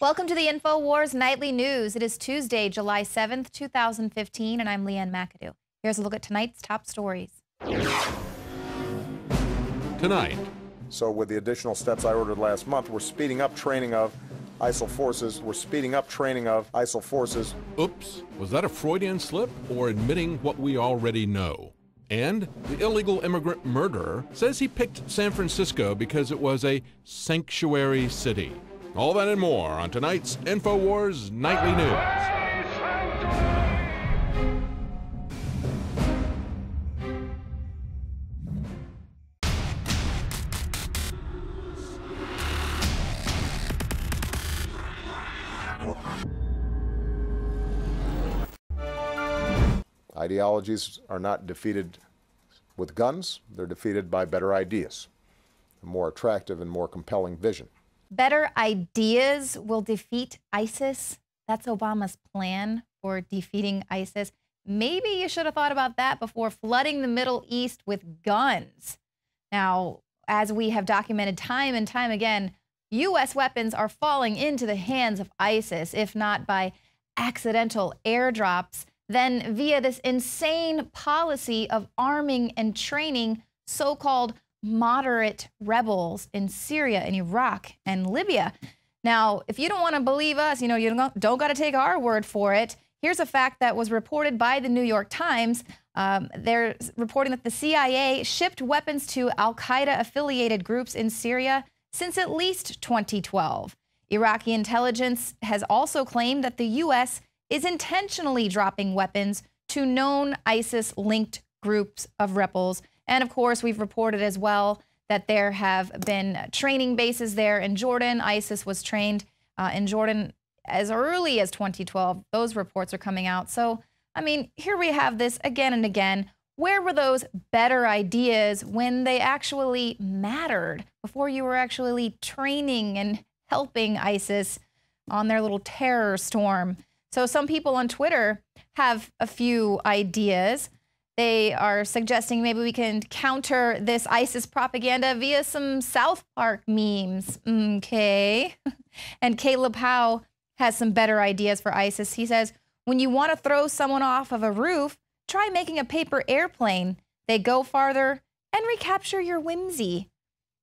Welcome to the InfoWars Nightly News. It is Tuesday, July 7th, 2015, and I'm Leanne McAdoo. Here's a look at tonight's top stories. Tonight. So with the additional steps I ordered last month, we're speeding up training of ISIL forces. We're speeding up training of ISIL forces. Oops, was that a Freudian slip or admitting what we already know? And the illegal immigrant murderer says he picked San Francisco because it was a sanctuary city. All that and more on tonight's InfoWars Nightly News. Ideologies are not defeated with guns, they're defeated by better ideas, a more attractive and more compelling vision. Better ideas will defeat ISIS. That's Obama's plan for defeating ISIS. Maybe you should have thought about that before flooding the Middle East with guns. Now, as we have documented time and time again, U.S. weapons are falling into the hands of ISIS, if not by accidental airdrops then via this insane policy of arming and training so called moderate rebels in Syria and Iraq and Libya. Now, if you don't want to believe us, you know, you don't, don't got to take our word for it. Here's a fact that was reported by the New York Times. Um, they're reporting that the CIA shipped weapons to Al Qaeda affiliated groups in Syria since at least 2012. Iraqi intelligence has also claimed that the U.S is intentionally dropping weapons to known ISIS linked groups of rebels. And of course, we've reported as well that there have been training bases there in Jordan. ISIS was trained uh, in Jordan as early as 2012. Those reports are coming out. So, I mean, here we have this again and again. Where were those better ideas when they actually mattered before you were actually training and helping ISIS on their little terror storm? So some people on Twitter have a few ideas. They are suggesting maybe we can counter this ISIS propaganda via some South Park memes. Okay. And Caleb Howe has some better ideas for ISIS. He says, when you want to throw someone off of a roof, try making a paper airplane. They go farther and recapture your whimsy.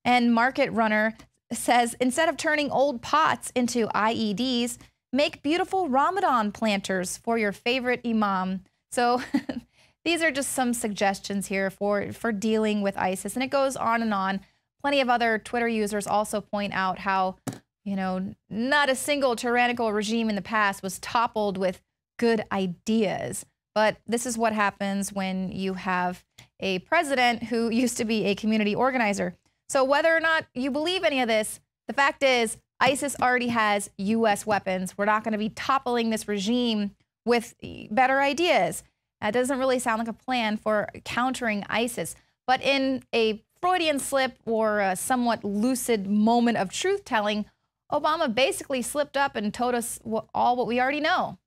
And Market Runner says, instead of turning old pots into IEDs, Make beautiful Ramadan planters for your favorite imam. So these are just some suggestions here for, for dealing with ISIS. And it goes on and on. Plenty of other Twitter users also point out how, you know, not a single tyrannical regime in the past was toppled with good ideas. But this is what happens when you have a president who used to be a community organizer. So whether or not you believe any of this, the fact is ISIS already has U.S. weapons. We're not going to be toppling this regime with eh, better ideas. That doesn't really sound like a plan for countering ISIS. But in a Freudian slip or a somewhat lucid moment of truth telling, Obama basically slipped up and told us all what we already know.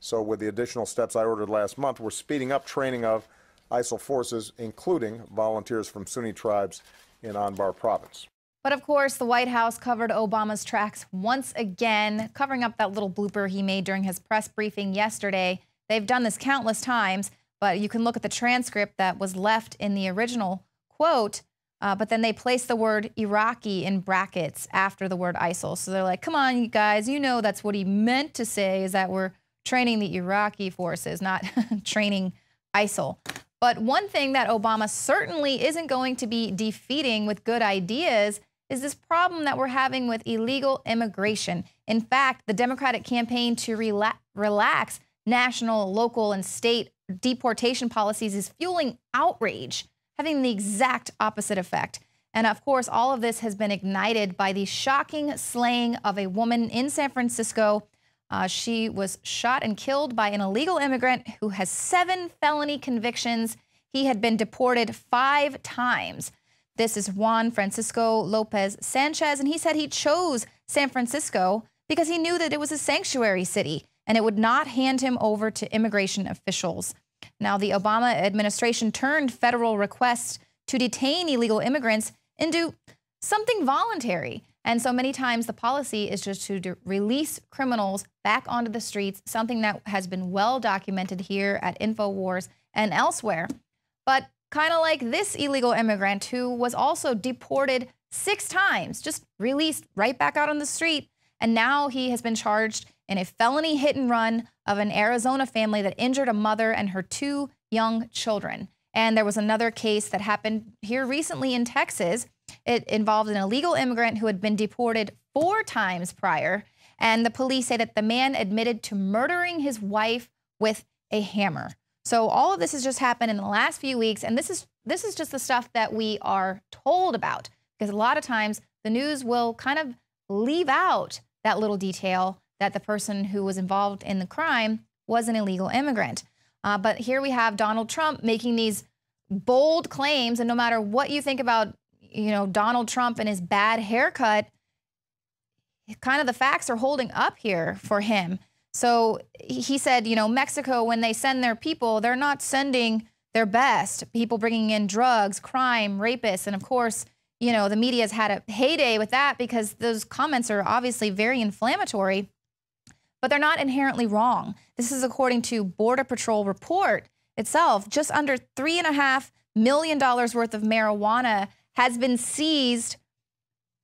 So, with the additional steps I ordered last month, we're speeding up training of ISIL forces, including volunteers from Sunni tribes in Anbar province. But of course, the White House covered Obama's tracks once again, covering up that little blooper he made during his press briefing yesterday. They've done this countless times, but you can look at the transcript that was left in the original quote. Uh, but then they placed the word Iraqi in brackets after the word ISIL. So they're like, come on, you guys, you know that's what he meant to say is that we're training the Iraqi forces, not training ISIL. But one thing that Obama certainly isn't going to be defeating with good ideas is this problem that we're having with illegal immigration. In fact, the Democratic campaign to rela relax national, local, and state deportation policies is fueling outrage, having the exact opposite effect. And of course, all of this has been ignited by the shocking slaying of a woman in San Francisco. Uh, she was shot and killed by an illegal immigrant who has seven felony convictions. He had been deported five times. This is Juan Francisco Lopez Sanchez, and he said he chose San Francisco because he knew that it was a sanctuary city and it would not hand him over to immigration officials. Now, the Obama administration turned federal requests to detain illegal immigrants into something voluntary. And so many times the policy is just to release criminals back onto the streets, something that has been well documented here at InfoWars and elsewhere. But kind of like this illegal immigrant who was also deported six times, just released right back out on the street. And now he has been charged in a felony hit and run of an Arizona family that injured a mother and her two young children. And there was another case that happened here recently in Texas. It involved an illegal immigrant who had been deported four times prior. And the police say that the man admitted to murdering his wife with a hammer. So all of this has just happened in the last few weeks. And this is this is just the stuff that we are told about. Because a lot of times the news will kind of leave out that little detail that the person who was involved in the crime was an illegal immigrant. Uh, but here we have Donald Trump making these bold claims, and no matter what you think about, you know, Donald Trump and his bad haircut, kind of the facts are holding up here for him. So he said, you know, Mexico, when they send their people, they're not sending their best. People bringing in drugs, crime, rapists, and of course, you know, the media's had a heyday with that because those comments are obviously very inflammatory but they're not inherently wrong. This is according to Border Patrol report itself. Just under $3.5 million worth of marijuana has been seized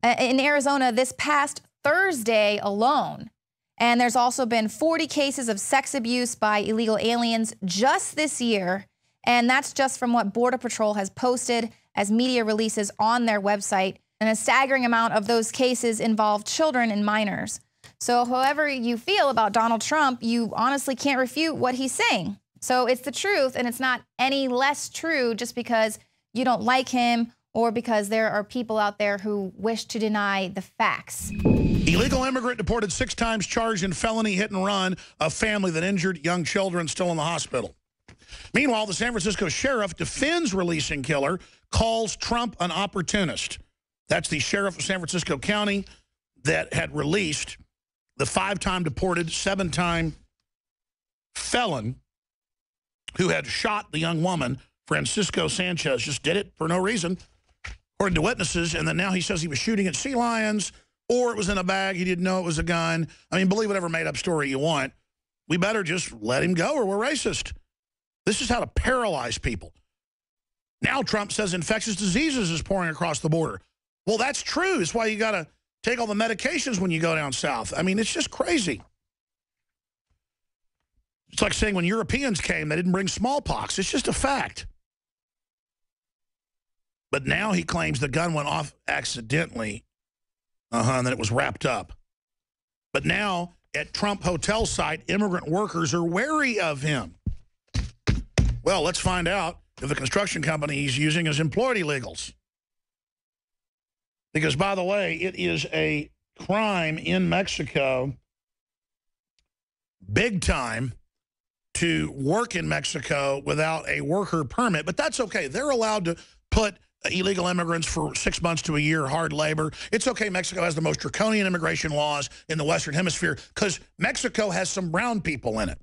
uh, in Arizona this past Thursday alone. And there's also been 40 cases of sex abuse by illegal aliens just this year. And that's just from what Border Patrol has posted as media releases on their website. And a staggering amount of those cases involve children and minors. So, however you feel about Donald Trump, you honestly can't refute what he's saying. So, it's the truth, and it's not any less true just because you don't like him or because there are people out there who wish to deny the facts. Illegal immigrant deported six times, charged in felony hit and run, a family that injured young children still in the hospital. Meanwhile, the San Francisco sheriff defends releasing killer, calls Trump an opportunist. That's the sheriff of San Francisco County that had released the five-time deported, seven-time felon who had shot the young woman, Francisco Sanchez, just did it for no reason, according to witnesses, and then now he says he was shooting at sea lions or it was in a bag, he didn't know it was a gun. I mean, believe whatever made-up story you want. We better just let him go or we're racist. This is how to paralyze people. Now Trump says infectious diseases is pouring across the border. Well, that's true. It's why you got to take all the medications when you go down south. I mean, it's just crazy. It's like saying when Europeans came, they didn't bring smallpox. It's just a fact. But now he claims the gun went off accidentally, uh-huh, and then it was wrapped up. But now at Trump Hotel site, immigrant workers are wary of him. Well, let's find out if the construction company he's using is employed illegals. Because, by the way, it is a crime in Mexico, big time, to work in Mexico without a worker permit. But that's okay. They're allowed to put illegal immigrants for six months to a year, hard labor. It's okay. Mexico has the most draconian immigration laws in the Western Hemisphere because Mexico has some brown people in it.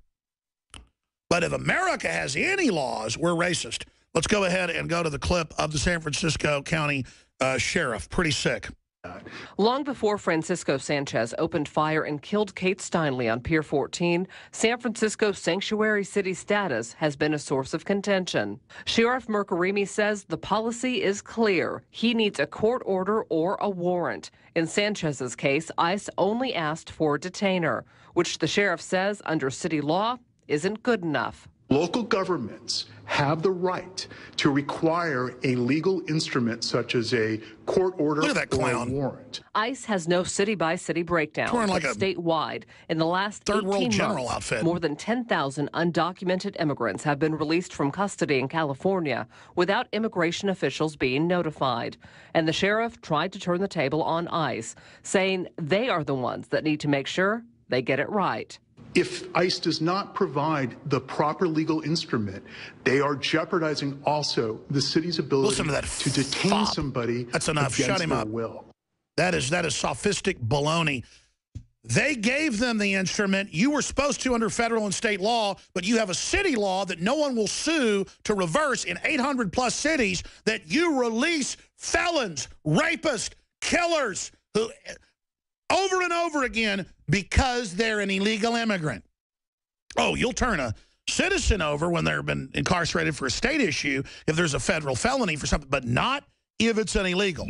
But if America has any laws, we're racist. Let's go ahead and go to the clip of the San Francisco County uh, sheriff. Pretty sick. Long before Francisco Sanchez opened fire and killed Kate Steinle on Pier 14, San Francisco's sanctuary city status has been a source of contention. Sheriff Mirkarimi says the policy is clear. He needs a court order or a warrant. In Sanchez's case, ICE only asked for a detainer, which the sheriff says under city law isn't good enough. Local governments have the right to require a legal instrument such as a court order Look at that or a clown. warrant. ICE has no city-by-city breakdown, Touring like a statewide. In the last third 18 world general months, outfit. more than 10,000 undocumented immigrants have been released from custody in California without immigration officials being notified. And the sheriff tried to turn the table on ICE, saying they are the ones that need to make sure they get it right. If ICE does not provide the proper legal instrument, they are jeopardizing also the city's ability to that to detain fop. somebody That's enough. Shut him up. will. That is that is sophistic baloney. They gave them the instrument. You were supposed to under federal and state law, but you have a city law that no one will sue to reverse in 800 plus cities that you release felons, rapists, killers, who over and over again because they're an illegal immigrant. Oh, you'll turn a citizen over when they've been incarcerated for a state issue if there's a federal felony for something, but not if it's an illegal.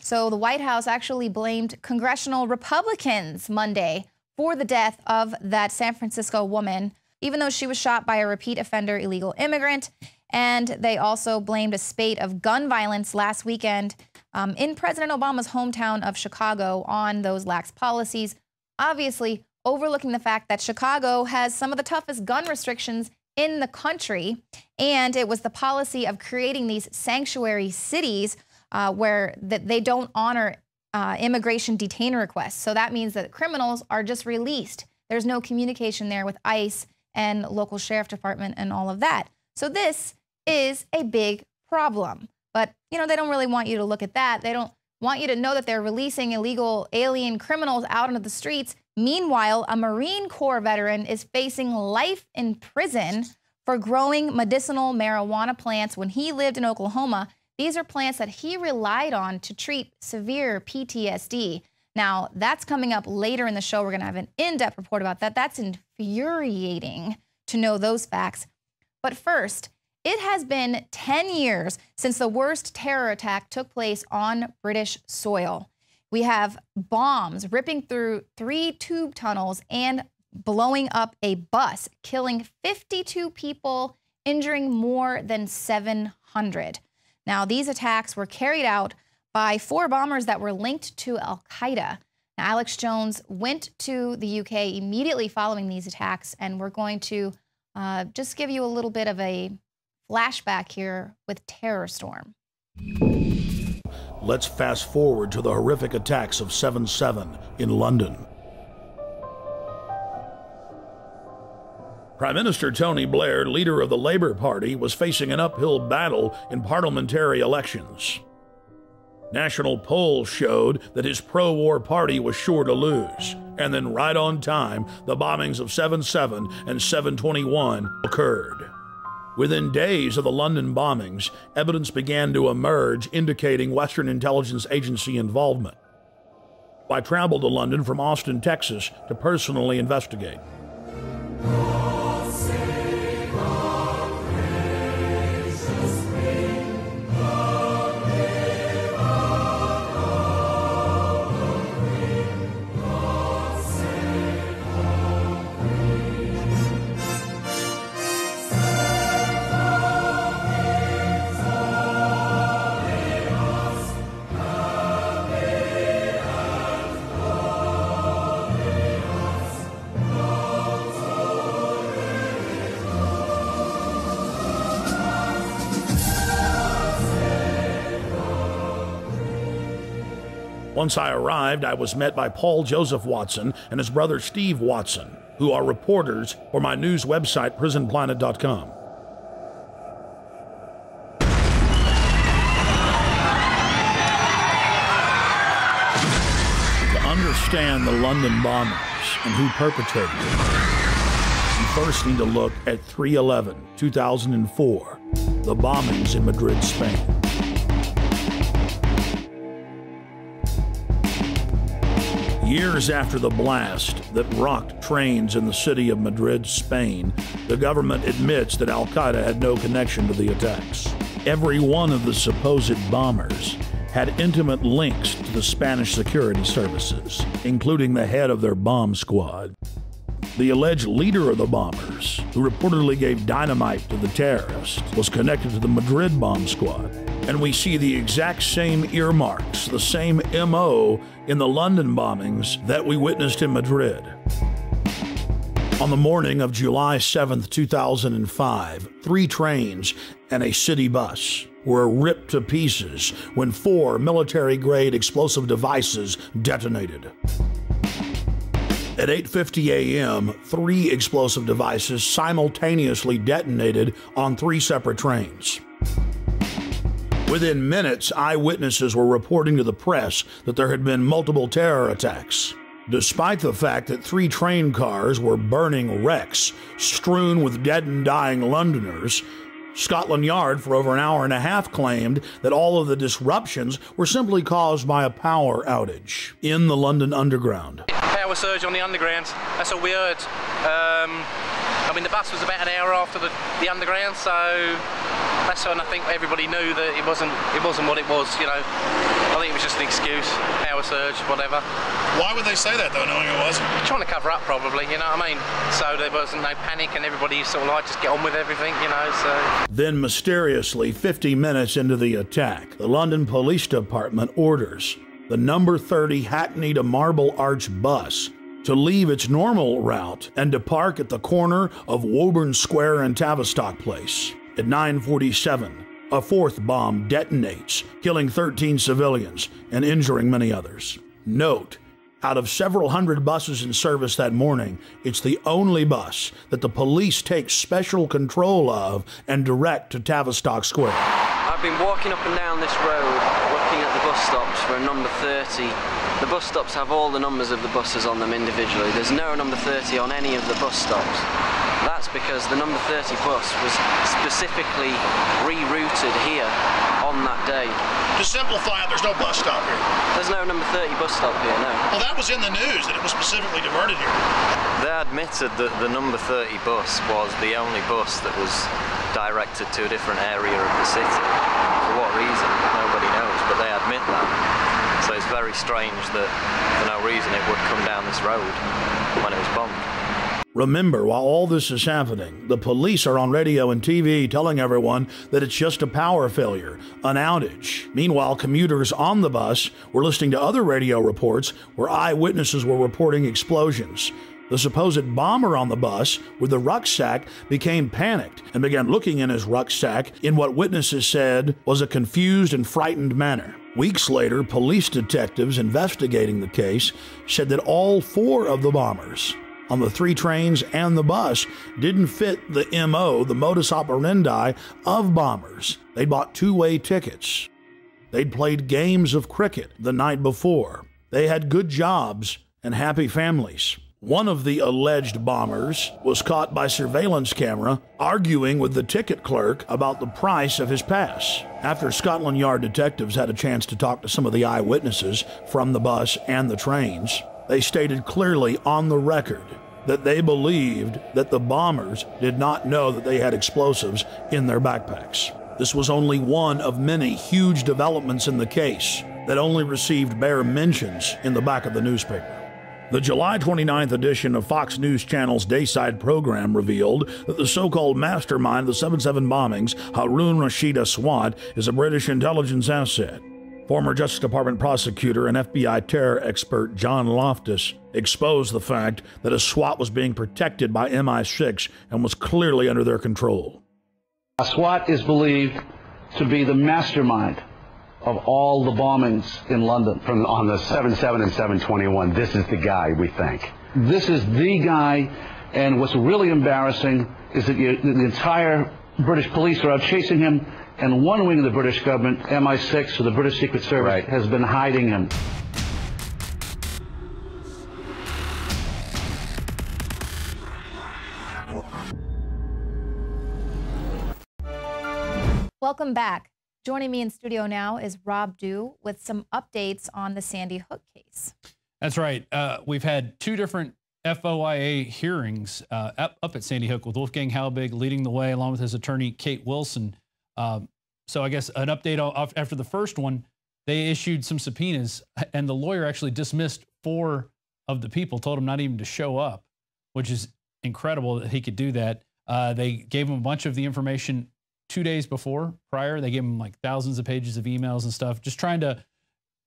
So the White House actually blamed congressional Republicans Monday for the death of that San Francisco woman, even though she was shot by a repeat offender illegal immigrant. And they also blamed a spate of gun violence last weekend um, in President Obama's hometown of Chicago on those lax policies, obviously overlooking the fact that Chicago has some of the toughest gun restrictions in the country. And it was the policy of creating these sanctuary cities uh, where that they don't honor uh, immigration detainer requests. So that means that criminals are just released. There's no communication there with ICE and local sheriff department and all of that. So this is a big problem. But, you know, they don't really want you to look at that. They don't want you to know that they're releasing illegal alien criminals out into the streets. Meanwhile, a Marine Corps veteran is facing life in prison for growing medicinal marijuana plants when he lived in Oklahoma. These are plants that he relied on to treat severe PTSD. Now, that's coming up later in the show. We're going to have an in depth report about that. That's infuriating to know those facts. But first, it has been 10 years since the worst terror attack took place on British soil. We have bombs ripping through three tube tunnels and blowing up a bus, killing 52 people, injuring more than 700. Now, these attacks were carried out by four bombers that were linked to Al Qaeda. Now, Alex Jones went to the UK immediately following these attacks, and we're going to uh, just give you a little bit of a flashback here with Terror Storm. Let's fast forward to the horrific attacks of 7 7 in London. Prime Minister Tony Blair, leader of the Labour Party, was facing an uphill battle in parliamentary elections. National polls showed that his pro war party was sure to lose. And then, right on time, the bombings of 7 7 and 721 occurred. Within days of the London bombings, evidence began to emerge indicating Western intelligence agency involvement. I traveled to London from Austin, Texas to personally investigate. Once I arrived, I was met by Paul Joseph Watson and his brother Steve Watson, who are reporters for my news website, prisonplanet.com. To understand the London bombers and who perpetrated them, you first need to look at 311 2004, the bombings in Madrid, Spain. Years after the blast that rocked trains in the city of Madrid, Spain, the government admits that Al Qaeda had no connection to the attacks. Every one of the supposed bombers had intimate links to the Spanish security services, including the head of their bomb squad. The alleged leader of the bombers, who reportedly gave dynamite to the terrorists, was connected to the Madrid bomb squad and we see the exact same earmarks, the same MO in the London bombings that we witnessed in Madrid. On the morning of July 7, 2005, three trains and a city bus were ripped to pieces when four military grade explosive devices detonated. At 8:50 a.m., three explosive devices simultaneously detonated on three separate trains. Within minutes, eyewitnesses were reporting to the press that there had been multiple terror attacks. Despite the fact that three train cars were burning wrecks strewn with dead and dying Londoners, Scotland Yard, for over an hour and a half, claimed that all of the disruptions were simply caused by a power outage in the London Underground. Power surge on the Underground. That's all we heard. Um, I mean, the bus was about an hour after the, the Underground, so that's when I think everybody knew that it wasn't it wasn't what it was. You know, I think it was just an excuse, power surge, whatever. Why would they say that though, knowing it wasn't? Trying to cover up, probably. You know what I mean? So there wasn't no panic, and everybody sort of like just get on with everything. You know, so. Then, mysteriously, 50 minutes into the attack, the London Police Department orders the number 30 Hackney to Marble Arch bus to leave its normal route and to park at the corner of Woburn Square and Tavistock Place. At 947, a fourth bomb detonates, killing 13 civilians and injuring many others. Note, out of several hundred buses in service that morning, it's the only bus that the police take special control of and direct to Tavistock Square. I've been walking up and down this road bus stops for a number 30. The bus stops have all the numbers of the buses on them individually. There's no number 30 on any of the bus stops. That's because the number 30 bus was specifically rerouted here on that day. To simplify it, there's no bus stop here. There's no number 30 bus stop here, no. Well, that was in the news that it was specifically diverted here. They admitted that the number 30 bus was the only bus that was directed to a different area of the city. For what reason, nobody knows, but they admit that. So it's very strange that for no reason it would come down this road when it was bombed. Remember, while all this is happening, the police are on radio and TV telling everyone that it's just a power failure, an outage. Meanwhile, commuters on the bus were listening to other radio reports where eyewitnesses were reporting explosions. The supposed bomber on the bus with the rucksack became panicked and began looking in his rucksack in what witnesses said was a confused and frightened manner. Weeks later, police detectives investigating the case said that all four of the bombers on the three trains and the bus didn't fit the MO, the modus operandi of bombers. They bought two way tickets. They'd played games of cricket the night before. They had good jobs and happy families. One of the alleged bombers was caught by surveillance camera arguing with the ticket clerk about the price of his pass. After Scotland Yard detectives had a chance to talk to some of the eyewitnesses from the bus and the trains, they stated clearly on the record that they believed that the bombers did not know that they had explosives in their backpacks. This was only one of many huge developments in the case that only received bare mentions in the back of the newspaper. The July 29th edition of Fox News Channel's Dayside program revealed that the so called mastermind of the 7 7 bombings, Harun Rashid Aswat, is a British intelligence asset. Former Justice Department prosecutor and FBI terror expert John Loftus exposed the fact that Aswat was being protected by MI6 and was clearly under their control. Aswat is believed to be the mastermind of all the bombings in London. From on the 7-7 and 721, this is the guy we think. This is the guy, and what's really embarrassing is that you, the entire British police are out chasing him, and one wing of the British government, MI6, or the British Secret Service, Right. has been hiding him. Welcome back. Joining me in studio now is Rob Dew with some updates on the Sandy Hook case. That's right. Uh, we've had two different FOIA hearings uh, up, up at Sandy Hook with Wolfgang Halbig leading the way, along with his attorney Kate Wilson. Um, so I guess an update off- after the first one, they issued some subpoenas, and the lawyer actually dismissed four of the people, told him not even to show up, which is incredible that he could do that. Uh, they gave him a bunch of the information two days before, prior. They gave him like thousands of pages of emails and stuff, just trying to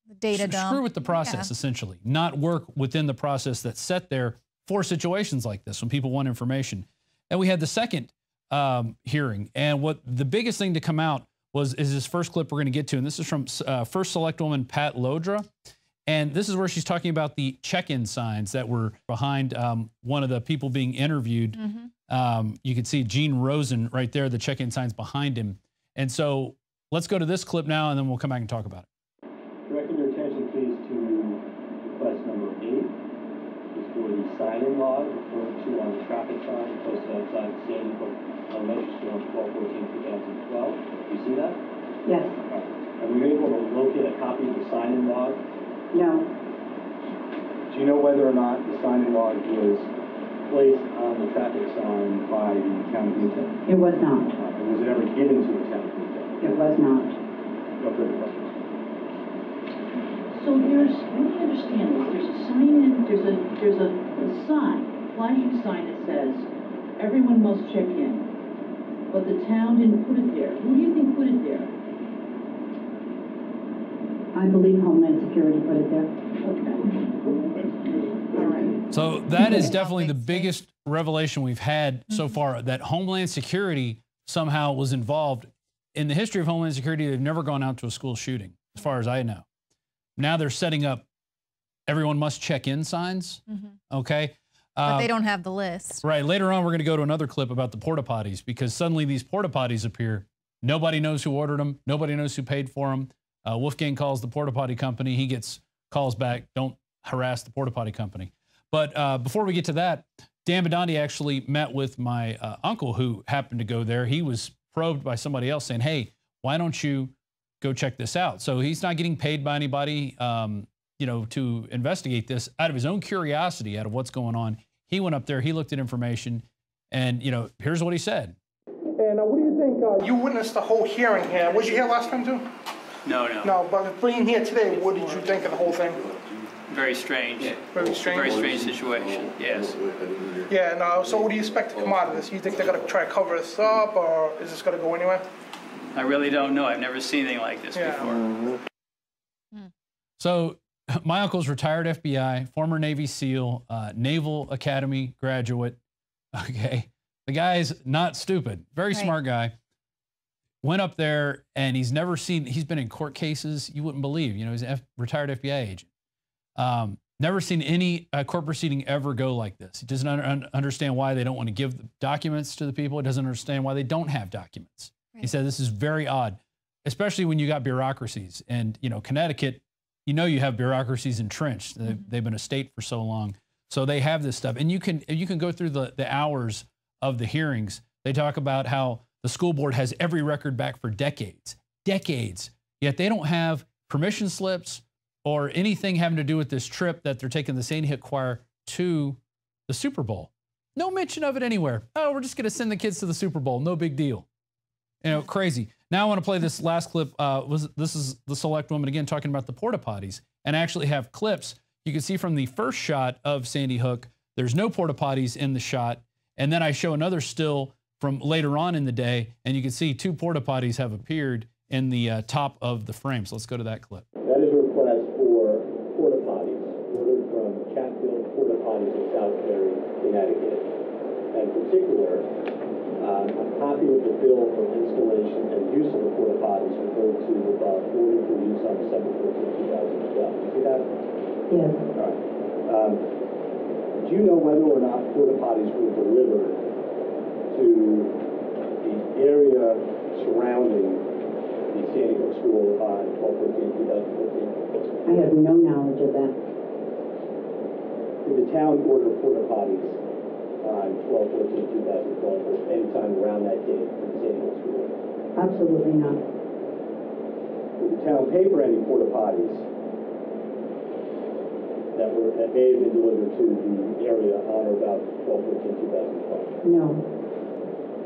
The data s- dump. screw with the process Yeah. essentially not work within the process that's set there for situations like this when people want information and we had the second um, hearing and what the biggest thing to come out was is this first clip we're going to get to and this is from uh, first select woman Pat Llodra and this is where she's talking about the check-in signs that were behind um, one of the people being interviewed um, you can see Gene Rosen right there, the check-in signs behind him. And so let's go to this clip now, and then we'll come back and talk about it. Directing your attention, please, to request number eight. is for the sign-in log referred to on the traffic sign posted outside Sandy Hook Elementary School on 12/14/2012. Do you see that? Yes. Are we able to locate a copy of the sign-in log? No. Do you know whether or not the sign-in log was placed on the traffic sign by the town of Newtown? It was not. And was it ever given to the town of Newtown? It was not. No further questions. So there's, let me understand this, there's a sign in, there's a, there's a, a sign, flashing sign that says, everyone must check in. But the town didn't put it there. Who do you think put it there? I believe Homeland Security put it there. Okay. All right. So that is definitely the biggest revelation we've had so far that Homeland Security somehow was involved. In the history of Homeland Security, they've never gone out to a school shooting, as far as I know. Now they're setting up everyone must check in signs. Okay. But Uh, they don't have the list. Right. Later on, we're going to go to another clip about the porta potties because suddenly these porta potties appear. Nobody knows who ordered them. Nobody knows who paid for them. Uh, Wolfgang calls the porta potty company. He gets calls back. Don't harass the porta potty company. But uh, before we get to that, Dan Bidondi actually met with my uh, uncle who happened to go there. He was probed by somebody else saying, "Hey, why don't you go check this out?" So he's not getting paid by anybody, um, you know, to investigate this out of his own curiosity, out of what's going on. He went up there. He looked at information, and you know, here's what he said. And uh, what do you think? Uh, you witnessed the whole hearing here. Was you here last time too? No, no. No, but being here today, what did you think of the whole thing? Very strange. Very strange? Very strange situation, yes. Yeah, no. So what do you expect to come out of this? You think they're gonna try to cover this up, or is this gonna go anywhere? I really don't know. I've never seen anything like this Yeah. before. So, my uncle's retired FBI, former Navy SEAL, uh, Naval Academy graduate. Okay. The guy's not stupid, very Right. smart guy. Went up there and he's never seen, he's been in court cases you wouldn't believe. You know, he's an F, retired FBI agent. Um, never seen any uh, court proceeding ever go like this. He doesn't un- un- understand why they don't want to give the documents to the people. He doesn't understand why they don't have documents. He said this is very odd, especially when you got bureaucracies. And, you know, Connecticut, you know, you have bureaucracies entrenched. They've, they've been a state for so long. So they have this stuff. And you can, you can go through the, the hours of the hearings. They talk about how the school board has every record back for decades, decades, yet they don't have permission slips or anything having to do with this trip that they're taking the Sandy Hook Choir to the Super Bowl. No mention of it anywhere. Oh, we're just going to send the kids to the Super Bowl. No big deal. You know, crazy. Now I want to play this last clip. Uh, was this is the select woman again talking about the porta potties, and actually have clips. You can see from the first shot of Sandy Hook, there's no porta potties in the shot, and then I show another still from later on in the day, and you can see two porta potties have appeared in the uh, top of the frame. So let's go to that clip. That is a request for porta potties ordered from Chatfield Porta Potties in Southbury, Connecticut. In particular, um, a copy of the bill for installation and use of the porta potties referred to uh, order for use on December 14, 2012. See that? Yes. All right. Um, do you know whether or not porta potties were delivered to the area surrounding the Sandy Hook School on 12/13/2014? I have no knowledge of that. Did the town order porta potties on 12/14/2012 or anytime around that date in the Sandy Hook School? Absolutely not. Did the town pay for any porta potties that were, that may have been delivered to the area on or about 12/14/2012? No.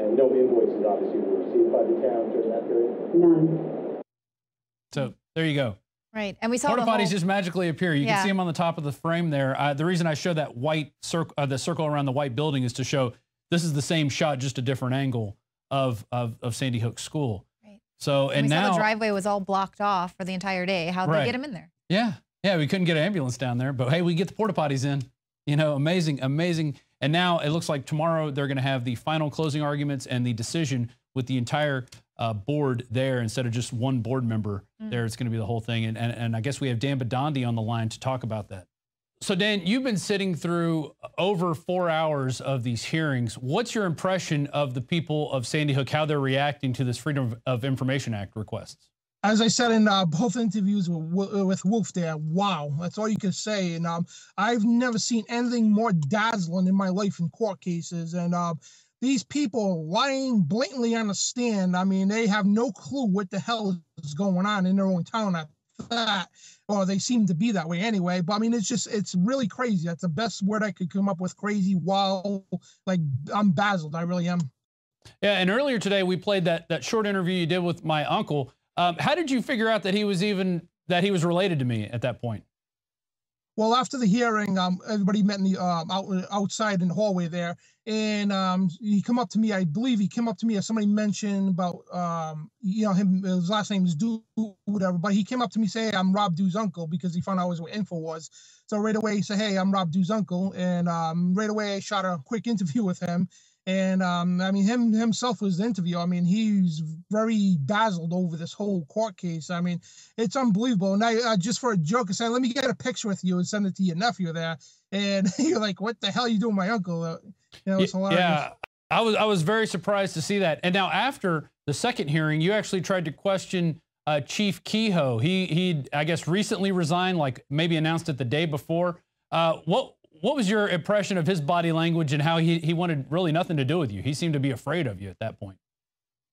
And no invoices obviously were received by the town during that period? None. So there you go. Right. And we saw Porta potties whole, just magically appear. You Yeah. can see them on the top of the frame there. Uh, the reason I show that white circle, uh, the circle around the white building, is to show this is the same shot, just a different angle of of, of Sandy Hook School. Right. So and and we now, saw the driveway was all blocked off for the entire day. How'd Right. they get him in there? yeah, yeah, we couldn't get an ambulance down there, but hey, we get the porta potties in. You know, amazing, amazing. And now it looks like tomorrow they're going to have the final closing arguments and the decision with the entire uh, board there instead of just one board member Mm. there. It's going to be the whole thing. And, and, and I guess we have Dan Bidondi on the line to talk about that. So, Dan, you've been sitting through over four hours of these hearings. What's your impression of the people of Sandy Hook, how they're reacting to this Freedom of Information Act requests? As I said in uh, both interviews with, with Wolf there, wow, that's all you can say. And um, I've never seen anything more dazzling in my life in court cases. And uh, these people lying blatantly on the stand, I mean, they have no clue what the hell is going on in their own town at that, or they seem to be that way anyway. But I mean, it's just, it's really crazy. That's the best word I could come up with crazy, wow, like I'm bazzled. I really am. Yeah, and earlier today we played that that short interview you did with my uncle. Um, how did you figure out that he was even that he was related to me at that point? Well, after the hearing, um, everybody met in the um, out, outside in the hallway there, and um, he come up to me. I believe he came up to me as somebody mentioned about um, you know him. His last name is Dew, whatever. But he came up to me say, "I'm Rob Dew's uncle," because he found out I was what info was. So right away he said, "Hey, I'm Rob Dew's uncle," and um, right away I shot a quick interview with him. And um, I mean, him himself was the interview. I mean, he's very dazzled over this whole court case. I mean, it's unbelievable. And I uh, just for a joke, I said, "Let me get a picture with you and send it to your nephew there." And you're like, "What the hell are you doing, my uncle?" Uh, you know, it's hilarious. Yeah, I was I was very surprised to see that. And now after the second hearing, you actually tried to question uh, Chief Kehoe. He he, I guess, recently resigned, like maybe announced it the day before. Uh, what what was your impression of his body language and how he, he wanted really nothing to do with you? He seemed to be afraid of you at that point.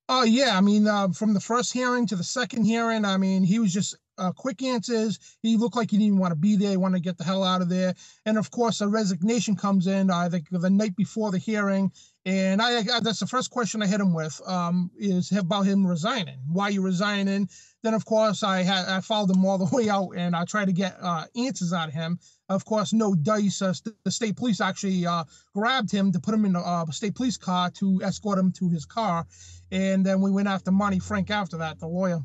Oh yeah, I mean, uh, from the first hearing to the second hearing, I mean, he was just uh, quick answers. He looked like he didn't even want to be there. He wanted to get the hell out of there. And of course, a resignation comes in. I think the night before the hearing, and I, I that's the first question I hit him with um, is about him resigning. Why you resigning? Then of course I I followed him all the way out, and I tried to get uh, answers out of him. Of course, no dice. Uh, st- the state police actually uh, grabbed him to put him in a uh, state police car to escort him to his car, and then we went after Monte Frank after that, the lawyer.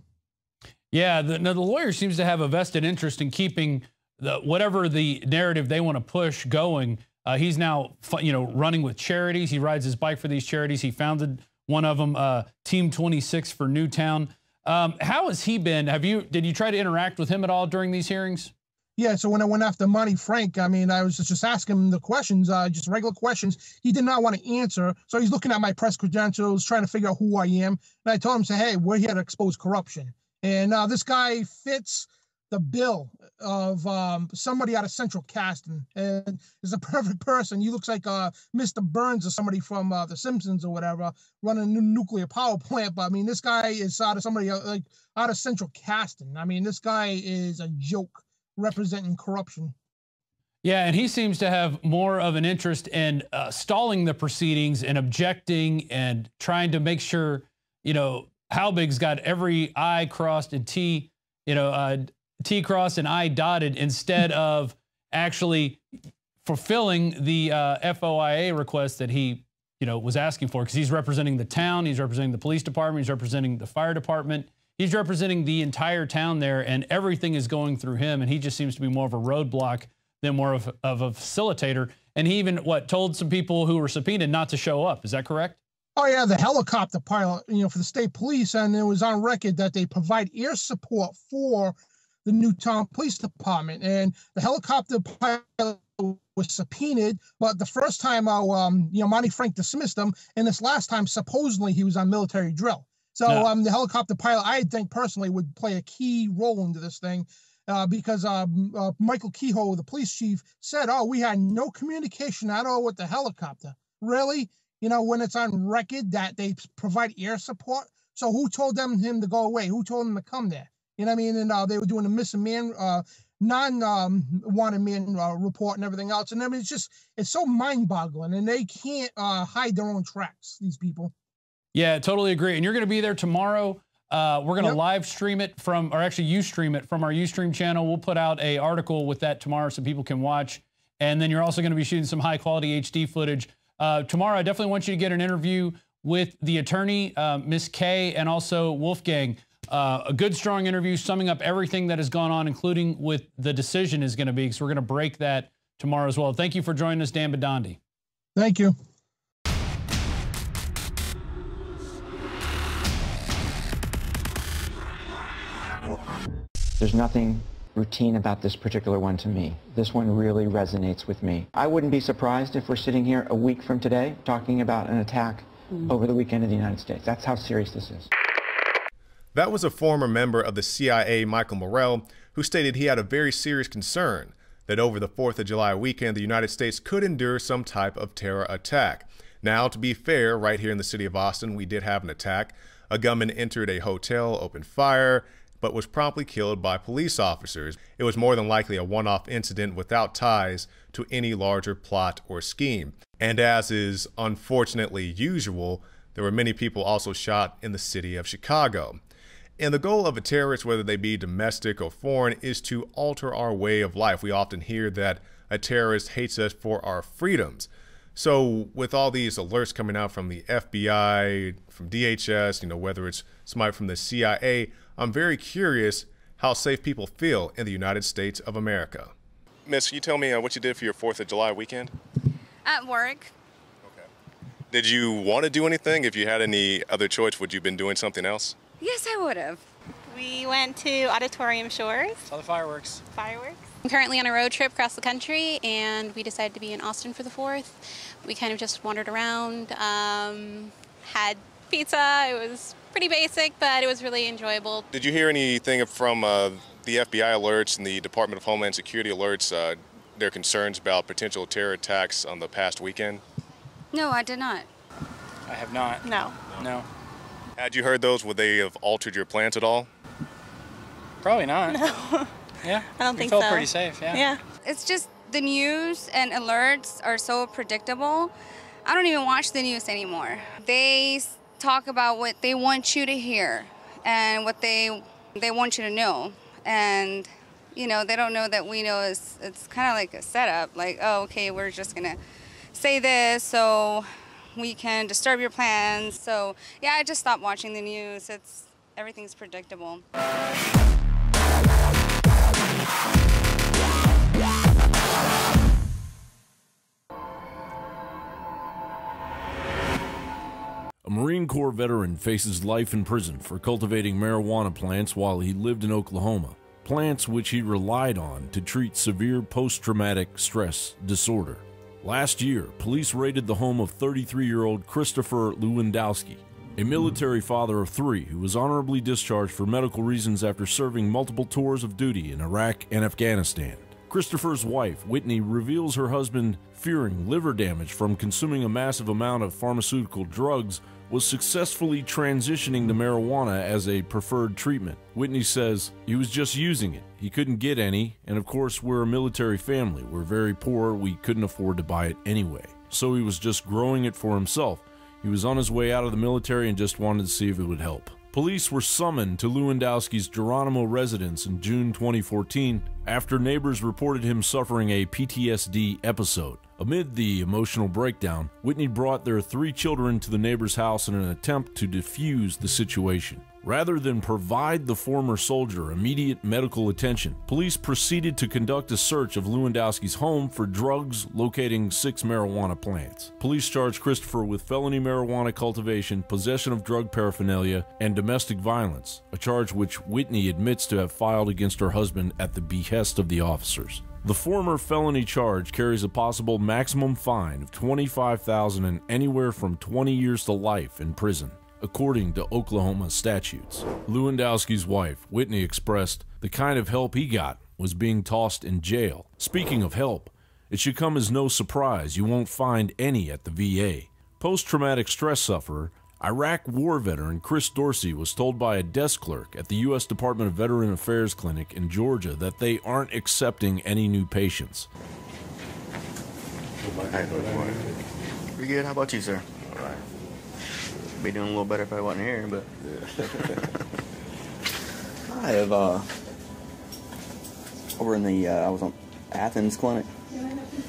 Yeah, the, now the lawyer seems to have a vested interest in keeping the, whatever the narrative they want to push going. Uh, he's now, you know, running with charities. He rides his bike for these charities. He founded one of them, uh, Team 26 for Newtown. Um, how has he been? Have you did you try to interact with him at all during these hearings? Yeah, so when I went after Monte Frank, I mean, I was just asking him the questions, uh, just regular questions. He did not want to answer, so he's looking at my press credentials, trying to figure out who I am. And I told him, "Say, hey, we're here to expose corruption." And uh, this guy fits the bill of um, somebody out of Central Casting, and is a perfect person. He looks like uh, Mr. Burns or somebody from uh, The Simpsons or whatever, running a nuclear power plant. But I mean, this guy is out of somebody uh, like out of Central Casting. I mean, this guy is a joke representing corruption. Yeah, and he seems to have more of an interest in uh, stalling the proceedings and objecting and trying to make sure, you know, Halbig's got every I crossed and T, you know, uh, T crossed and I dotted instead of actually fulfilling the uh, FOIA request that he, you know, was asking for because he's representing the town, he's representing the police department, he's representing the fire department. He's representing the entire town there, and everything is going through him. And he just seems to be more of a roadblock than more of, of a facilitator. And he even what told some people who were subpoenaed not to show up. Is that correct? Oh yeah, the helicopter pilot, you know, for the state police, and it was on record that they provide air support for the Newtown Police Department, and the helicopter pilot was subpoenaed, but the first time, uh, um, you know, Monte Frank dismissed him, and this last time, supposedly he was on military drill. So Yeah. um, the helicopter pilot, I think personally, would play a key role into this thing. Uh, because um, uh, Michael Kehoe, the police chief, said, "Oh, we had no communication at all with the helicopter." Really, you know, when it's on record that they provide air support. So who told them him to go away? Who told him to come there? You know what I mean? And uh, they were doing a missing man, uh, non um, wanted man uh, report and everything else. And I mean, it's just it's so mind boggling, and they can't uh, hide their own tracks. These people. Yeah, totally agree. And you're going to be there tomorrow. Uh, we're going to Yep. live stream it from, or actually, you stream it from our UStream channel. We'll put out a article with that tomorrow so people can watch. And then you're also going to be shooting some high quality HD footage. Uh, tomorrow, I definitely want you to get an interview with the attorney, uh, Miss Kay, and also Wolfgang. Uh, a good, strong interview summing up everything that has gone on, including with the decision is going to be. So we're going to break that tomorrow as well. Thank you for joining us, Dan Bidondi. Thank you. There's nothing routine about this particular one to me. This one really resonates with me. I wouldn't be surprised if we're sitting here a week from today talking about an attack mm-hmm. over the weekend in the United States. That's how serious this is. That was a former member of the CIA, Michael Morell, who stated he had a very serious concern that over the 4th of July weekend, the United States could endure some type of terror attack. Now, to be fair, right here in the city of Austin, we did have an attack. A gunman entered a hotel, opened fire, but was promptly killed by police officers. It was more than likely a one off incident without ties to any larger plot or scheme. And as is unfortunately usual, there were many people also shot in the city of Chicago. And the goal of a terrorist, whether they be domestic or foreign, is to alter our way of life. We often hear that a terrorist hates us for our freedoms. So, with all these alerts coming out from the FBI, from DHS, you know, whether it's somebody from the CIA, I'm very curious how safe people feel in the United States of America. Miss, can you tell me uh, what you did for your 4th of July weekend? At work. Okay. Did you want to do anything? If you had any other choice, would you have been doing something else? Yes, I would have. We went to Auditorium Shores. Saw the fireworks. Fireworks. I'm currently on a road trip across the country, and we decided to be in Austin for the 4th. We kind of just wandered around, um, had pizza. It was pretty basic, but it was really enjoyable. Did you hear anything from uh, the FBI alerts and the Department of Homeland Security alerts, uh, their concerns about potential terror attacks on the past weekend? No, I did not. I have not. No. No. Had you heard those, would they have altered your plans at all? Probably not. No. Yeah. I don't we think felt so. pretty safe. Yeah. Yeah. It's just the news and alerts are so predictable. I don't even watch the news anymore. They s- talk about what they want you to hear and what they they want you to know. And you know, they don't know that we know is it's kind of like a setup. Like, oh, okay, we're just gonna say this so we can disturb your plans. So yeah, I just stopped watching the news. It's everything's predictable. A Marine Corps veteran faces life in prison for cultivating marijuana plants while he lived in Oklahoma, plants which he relied on to treat severe post traumatic stress disorder. Last year, police raided the home of 33 year old Christopher Lewandowski, a military father of three who was honorably discharged for medical reasons after serving multiple tours of duty in Iraq and Afghanistan. Christopher's wife, Whitney, reveals her husband, fearing liver damage from consuming a massive amount of pharmaceutical drugs, was successfully transitioning to marijuana as a preferred treatment. Whitney says he was just using it. He couldn't get any, and of course, we're a military family. We're very poor, we couldn't afford to buy it anyway. So he was just growing it for himself. He was on his way out of the military and just wanted to see if it would help. Police were summoned to Lewandowski's Geronimo residence in June 2014 after neighbors reported him suffering a PTSD episode. Amid the emotional breakdown, Whitney brought their three children to the neighbor's house in an attempt to defuse the situation. Rather than provide the former soldier immediate medical attention, police proceeded to conduct a search of Lewandowski's home for drugs, locating six marijuana plants. Police charged Christopher with felony marijuana cultivation, possession of drug paraphernalia, and domestic violence, a charge which Whitney admits to have filed against her husband at the behest of the officers. The former felony charge carries a possible maximum fine of 25,000 and anywhere from 20 years to life in prison according to Oklahoma statutes. Lewandowski's wife, Whitney, expressed the kind of help he got was being tossed in jail. Speaking of help, it should come as no surprise you won't find any at the VA. Post traumatic stress sufferer, Iraq war veteran Chris Dorsey was told by a desk clerk at the U.S. Department of Veteran Affairs Clinic in Georgia that they aren't accepting any new patients. Pretty good. How about you, sir? All right. Be doing a little better if I wasn't here, but. I have, uh. Over in the, uh, I was on Athens Clinic.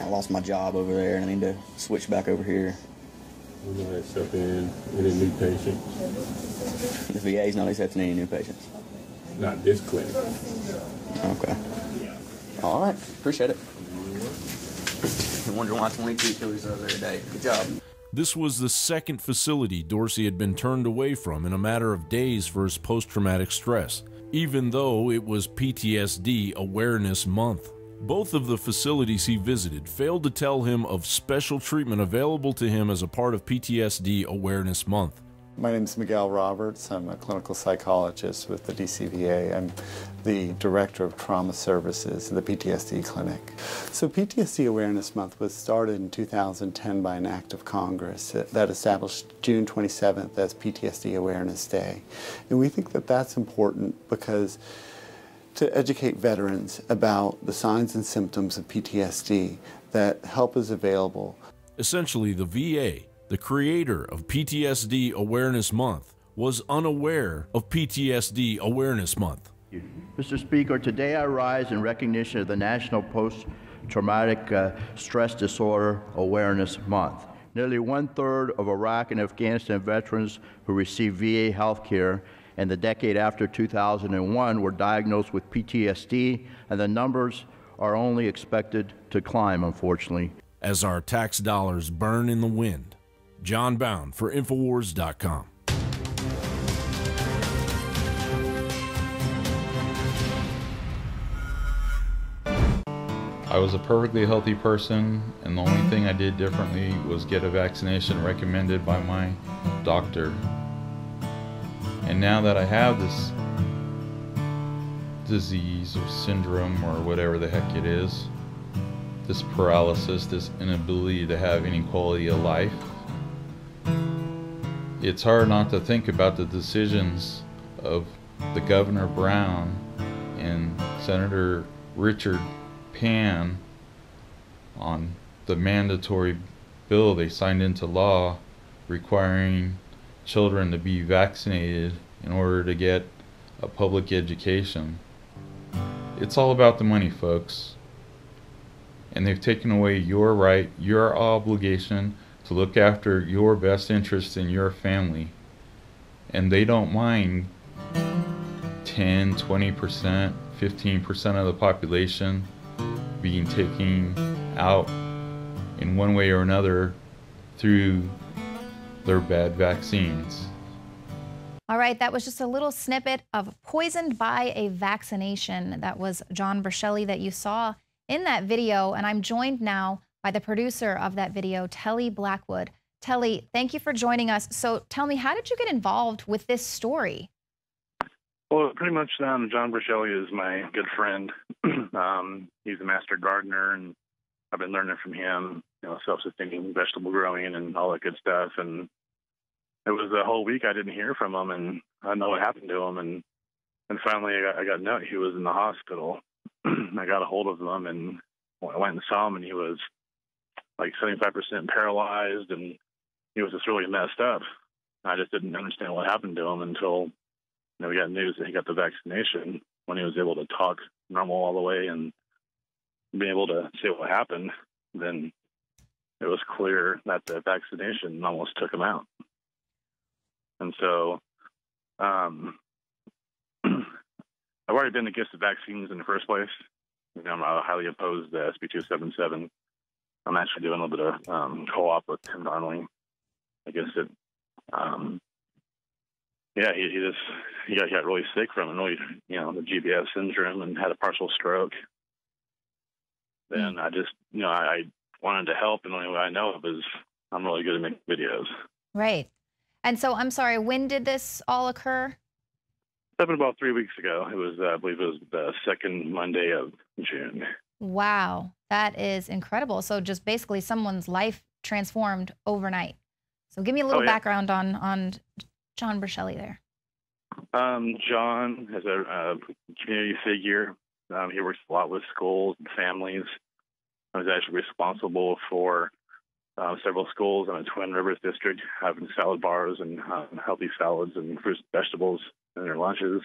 I lost my job over there and I need to switch back over here. We're not accepting any new patients. The VA's not accepting any new patients. Not this clinic. Okay. All right. Appreciate it. I wonder why 22 killers over every day. Good job. This was the second facility Dorsey had been turned away from in a matter of days for his post traumatic stress, even though it was PTSD Awareness Month. Both of the facilities he visited failed to tell him of special treatment available to him as a part of PTSD Awareness Month. My name is Miguel Roberts. I'm a clinical psychologist with the DCVA. I'm the director of trauma services at the PTSD clinic. So PTSD Awareness Month was started in 2010 by an act of Congress that established June 27th as PTSD Awareness Day. And we think that that's important because to educate veterans about the signs and symptoms of PTSD, that help is available. Essentially, the VA the creator of PTSD Awareness Month, was unaware of PTSD Awareness Month. Mr. Speaker, today I rise in recognition of the National Post Traumatic uh, Stress Disorder Awareness Month. Nearly one third of Iraq and Afghanistan veterans who receive VA health care in the decade after 2001 were diagnosed with PTSD, and the numbers are only expected to climb, unfortunately. As our tax dollars burn in the wind, Jon Bowne for Infowars.com. I was a perfectly healthy person, and the only thing I did differently was get a vaccination recommended by my doctor. And now that I have this disease or syndrome or whatever the heck it is, this paralysis, this inability to have any quality of life, it's hard not to think about the decisions of the Governor Brown and Senator Richard Pan on the mandatory bill they signed into law requiring children to be vaccinated in order to get a public education. It's all about the money, folks. And they've taken away your right, your obligation to look after your best interests in your family. And they don't mind 10, 20%, 15% of the population being taken out in one way or another through their bad vaccines. All right, that was just a little snippet of Poisoned by a Vaccination. That was John Berschelli that you saw in that video. And I'm joined now by the producer of that video, Telly Blackwood. Telly, thank you for joining us. So tell me, how did you get involved with this story? Well, pretty much um, John Berschelli is my good friend. um, he's a master gardener, and I've been learning from him, you know, self-sustaining vegetable growing and all that good stuff. And it was a whole week I didn't hear from him, and I know what happened to him. And and finally, I got, I got note he was in the hospital. I got a hold of him, and I went and saw him, and he was like 75% paralyzed and he was just really messed up. I just didn't understand what happened to him until you know, we got news that he got the vaccination when he was able to talk normal all the way and being able to say what happened, then it was clear that the vaccination almost took him out. And so um, I've already been against the vaccines in the first place. You know, I'm highly opposed to SB 277 I'm actually doing a little bit of um, co-op with Tim Donnelly I guess it. Um, yeah, he, he just he got, he got really sick from it, you know, the GBS syndrome and had a partial stroke. Then I just, you know, I, I wanted to help, and the only way I know of is I'm really good at making videos. Right. And so I'm sorry, when did this all occur? It happened about three weeks ago. It was, uh, I believe, it was the second Monday of June. Wow, that is incredible. So just basically someone's life transformed overnight. So give me a little oh, yeah. background on on John Berschelli there. Um, John is a, a community figure. Um, he works a lot with schools and families. I was actually responsible for uh, several schools in the Twin Rivers district having salad bars and um, healthy salads and fruits and vegetables in their lunches.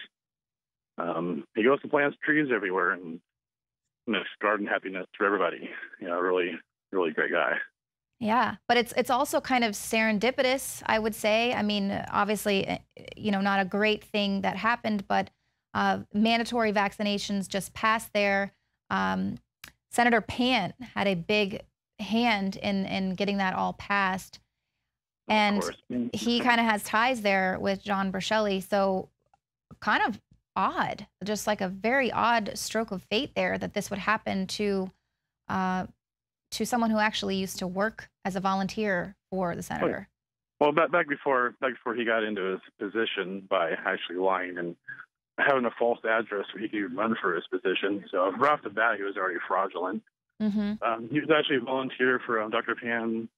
Um, he goes to plants trees everywhere and makes garden happiness for everybody. You know, really, really great guy. Yeah, but it's it's also kind of serendipitous, I would say. I mean, obviously, eh, you know, not a great thing that happened, but uh, mandatory vaccinations just passed there. Um, Senator Pan had a big hand in in getting that all passed, and he kind of has ties there with John Berschelli. So, kind of odd, just like a very odd stroke of fate there that this would happen to uh, to someone who actually used to work as a volunteer for the senator. Well, back back before back before he got into his position by actually lying and having a false address so he could run for his position. So right off the bat, he was already fraudulent. Mm-hmm. Um, he was actually a volunteer for um, Dr. Pan.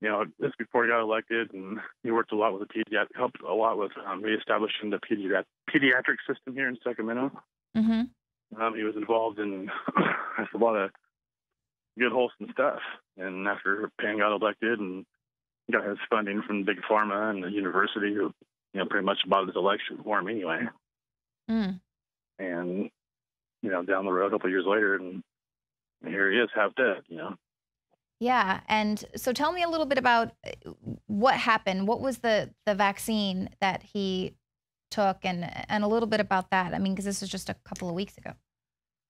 You know, this before he got elected, and he worked a lot with the pediatric, helped a lot with um, reestablishing the pediatric pediatric system here in Sacramento. Mm-hmm. Um, he was involved in a lot of good, wholesome stuff. And after Pan got elected and got his funding from Big Pharma and the university, who you know pretty much bought his election for him anyway. Mm. And you know, down the road, a couple of years later, and here he is, half dead. You know. Yeah, and so tell me a little bit about uh, what happened. What was the the vaccine that he took, and and a little bit about that. I mean, because this was just a couple of weeks ago.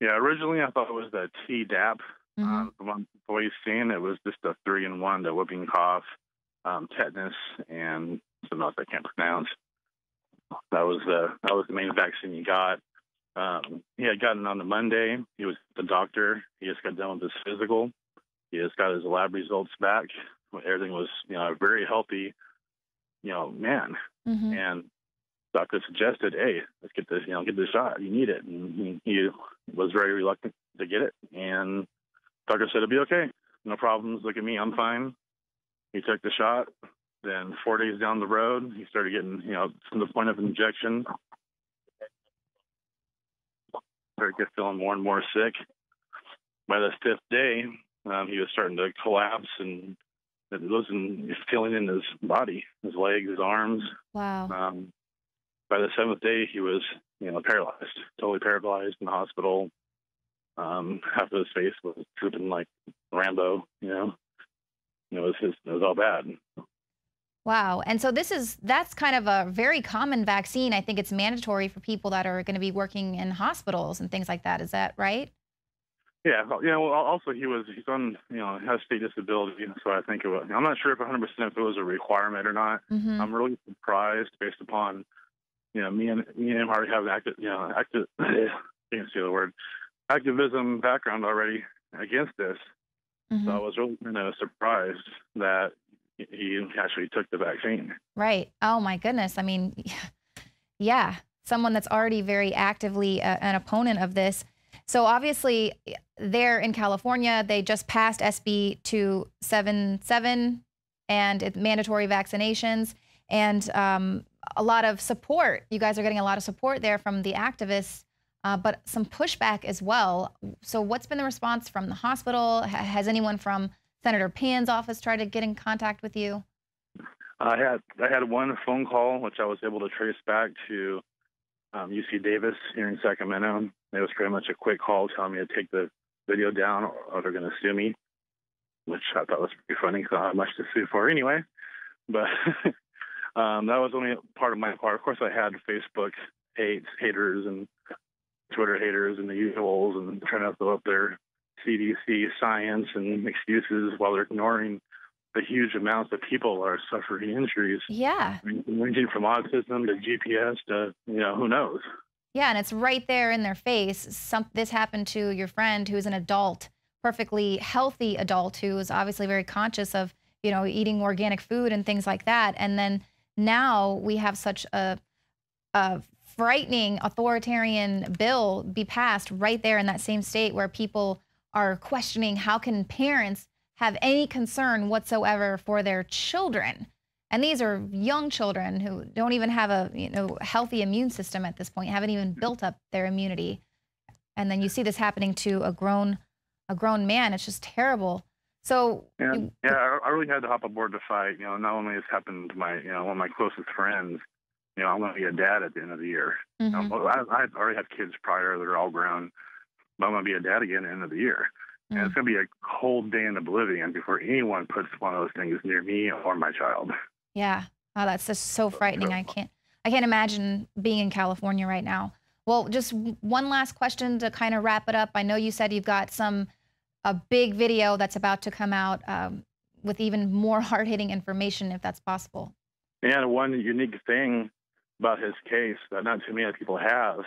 Yeah, originally I thought it was the Tdap. Um, what what we've seen, it was just a three in one: the whooping cough, um, tetanus, and something else I can't pronounce. That was the that was the main vaccine he got. Um, he had gotten on the Monday. He was the doctor. He just got done with his physical. He just got his lab results back. Everything was, you know, a very healthy, you know, man. Mm-hmm. And doctor suggested, "Hey, let's get this, you know, get this shot. You need it." And he, he was very reluctant to get it. And doctor said, "It'll be okay. No problems. Look at me. I'm fine." He took the shot. Then four days down the road, he started getting, you know, from the point of injection, started get feeling more and more sick. By the fifth day, um, he was starting to collapse and losing feeling in his body, his legs, his arms. Wow. Um, by the seventh day, he was, you know, paralyzed, totally paralyzed in the hospital. Um, half of his face was drooping like Rambo, you know. It was his, it was all bad. Wow. And so this is that's kind of a very common vaccine. I think it's mandatory for people that are going to be working in hospitals and things like that. Is that right? Yeah, well, you know. well, Also, he was he's on you know has state disability, so I think it was. I'm not sure if 100 percent if it was a requirement or not. Mhm. I'm really surprised based upon you know me and me and him already have an active you know active I can't say the word activism background already against this. So I was really kind of surprised that he actually took the vaccine. Right. Oh my goodness. I mean, yeah, someone that's already very actively uh, an opponent of this. So obviously, there in California, they just passed SB 277 and it's mandatory vaccinations and um, a lot of support. You guys are getting a lot of support there from the activists, uh, but some pushback as well. So, what's been the response from the hospital? Ha- Has anyone from Senator Pan's office tried to get in contact with you? I had I had one phone call which I was able to trace back to um, UC Davis here in Sacramento. It was pretty much a quick call telling me to take the video down or they're going to sue me, which I thought was pretty funny because I don't have much to sue for anyway. But um, that was only part of my part. Of course, I had Facebook hates haters and Twitter haters and the usuals and trying to throw up their CDC science and excuses while they're ignoring the huge amounts of people are suffering injuries, Yeah. ranging from autism to GBS to you know who knows. Yeah, and it's right there in their face. Some this happened to your friend who is an adult, perfectly healthy adult who is obviously very conscious of, you know, eating organic food and things like that. And then now we have such a a frightening authoritarian bill be passed right there in that same state where people are questioning how can parents have any concern whatsoever for their children. And these are young children who don't even have a you know healthy immune system at this point, haven't even built up their immunity. And then you see this happening to a grown a grown man. It's just terrible. So Yeah, yeah, I, I really had to hop aboard the fight. You know, not only this happened to my, you know, one of my closest friends. You know, I'm going to be a dad at the end of the year. Mhm. Um, I, I already had kids prior that are all grown, I'm going to be a dad again at the end of the year. And it's going to be a whole day in oblivion before anyone puts one of those things near me or my child. Yeah. Oh, that's just so frightening. I can't I can't imagine being in California right now. Well, just one last question to kind of wrap it up. I know you said you've got some a big video that's about to come out um, with even more hard-hitting information, if that's possible. And one unique thing about his case that not too many people have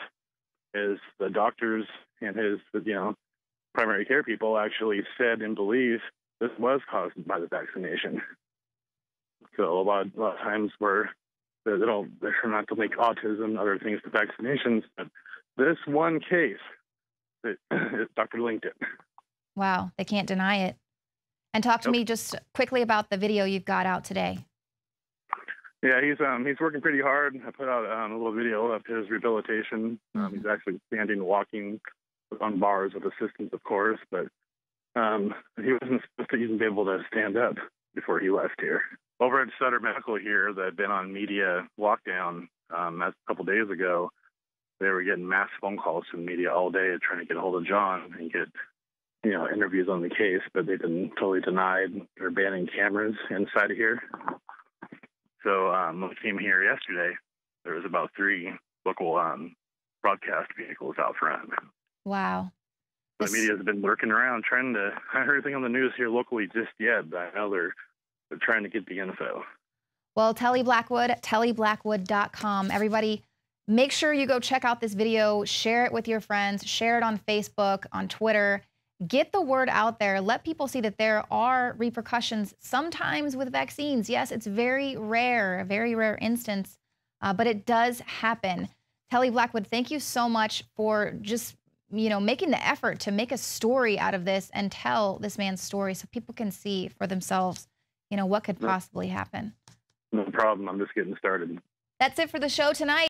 is the doctors and his, you know, primary care people actually said and believe this was caused by the vaccination. So a lot, a lot of times where they don't, they're not to link autism and other things to vaccinations. But this one case, it, Dr. linked it. Wow, they can't deny it. And talk to Nope. me just quickly about the video you've got out today. Yeah, he's um he's working pretty hard. I put out um, a little video of his rehabilitation. Um, he's actually standing, walking on bars with assistance, of course, but um, he wasn't supposed to even be able to stand up before he left here. Over at Sutter Medical here, that had been on media lockdown um, a couple days ago, they were getting mass phone calls from media all day trying to get a hold of John and get you know interviews on the case, but they've been totally denied. They're banning cameras inside of here. So um, when we came here yesterday, there was about three local um, broadcast vehicles out front. Wow. The media has been lurking around trying to. I heard anything on the news here locally just yet, but I know they're they're trying to get the info. Well, Telly Blackwood, tellyblackwood.com. Everybody, make sure you go check out this video, share it with your friends, share it on Facebook, on Twitter. Get the word out there. Let people see that there are repercussions sometimes with vaccines. Yes, it's very rare, a very rare instance, uh, but it does happen. Telly Blackwood, thank you so much for just you know making the effort to make a story out of this and tell this man's story so people can see for themselves, you know, what could possibly happen. No problem. I'm just getting started. That's it for the show tonight.